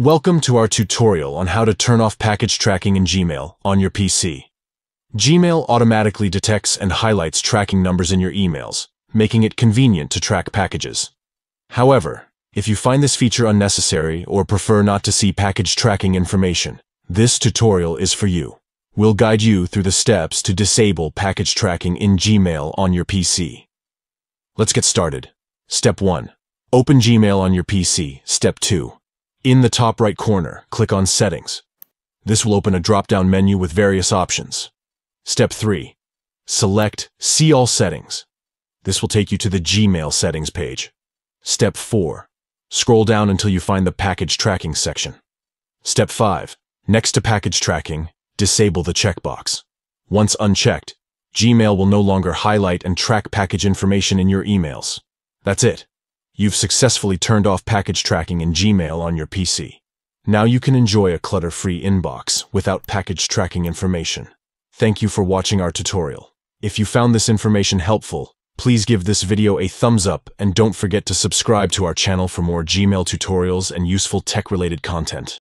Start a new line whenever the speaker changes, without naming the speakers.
Welcome to our tutorial on how to turn off package tracking in Gmail on your PC. Gmail automatically detects and highlights tracking numbers in your emails, making it convenient to track packages. However, if you find this feature unnecessary or prefer not to see package tracking information, this tutorial is for you. We'll guide you through the steps to disable package tracking in Gmail on your PC. Let's get started. Step 1. Open Gmail on your PC. Step 2. In the top right corner, click on Settings. This will open a drop-down menu with various options. Step 3. Select See All Settings. This will take you to the Gmail settings page. Step 4. Scroll down until you find the Package Tracking section. Step 5. Next to Package Tracking, disable the checkbox. Once unchecked, Gmail will no longer highlight and track package information in your emails. That's it. You've successfully turned off package tracking in Gmail on your PC. Now you can enjoy a clutter-free inbox without package tracking information. Thank you for watching our tutorial. If you found this information helpful, please give this video a thumbs up and don't forget to subscribe to our channel for more Gmail tutorials and useful tech-related content.